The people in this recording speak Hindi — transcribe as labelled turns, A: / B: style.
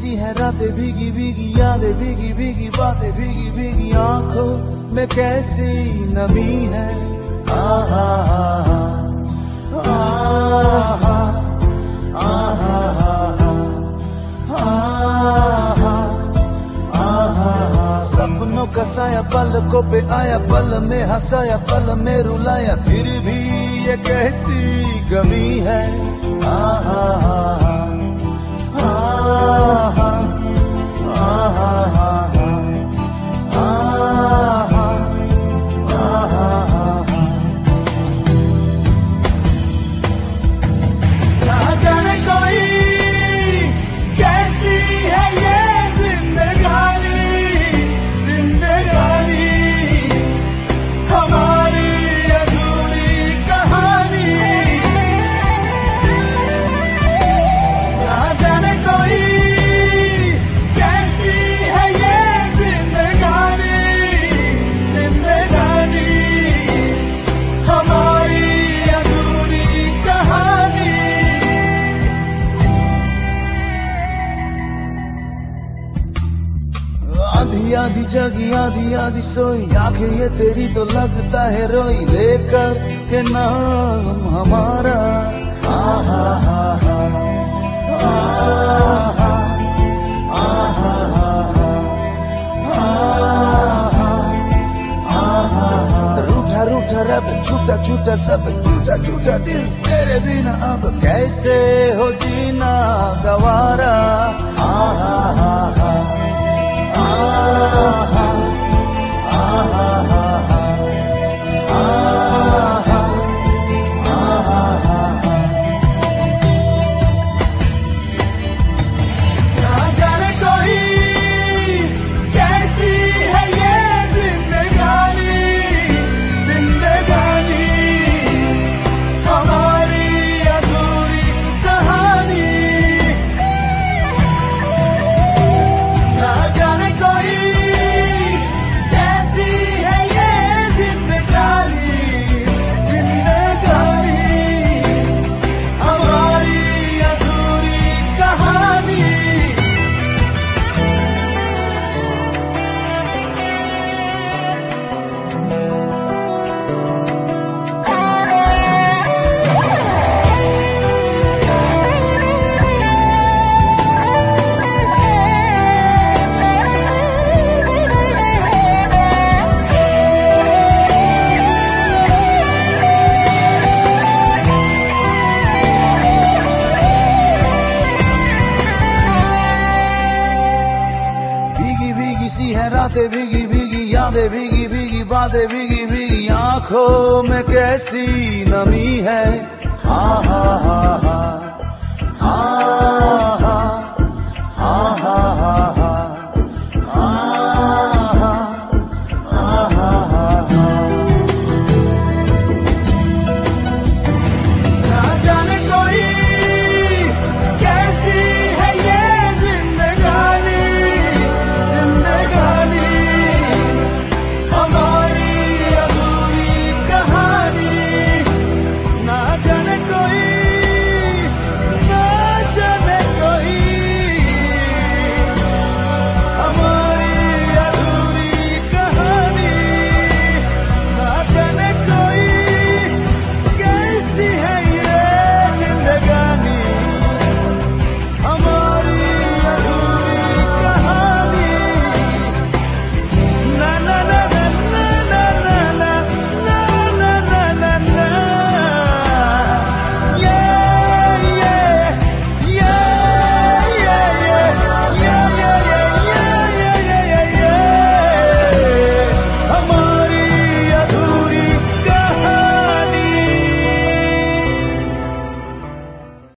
A: सी है, रातें भीगी भीगी, यादें भीगी भीगी, बातें भीगी भीगी, आँखों में कैसी नमी है। आहा आहा आहा आहा आहा सपनों का साया पलकों पे आया, पल में हंसाया, पल में रुलाया, फिर भी ये कैसी गमी है। आहा आहा। जगी, आधी आधी सोई। आँखें ये तेरी तो लगता है रोई। लेकर के नाम हमारा। आहा, हा रूठा रूठा, रब, छूटा छूटा सब झूठा झूठा दिल तेरे बिना अब कैसे हो जीना गवारा? आहा, हा। सी है, रातें भीगी भीगी, यादें भीगी भीगी, बातें भीगी भीगी, आँखों में कैसी नमी है? हा हा हा।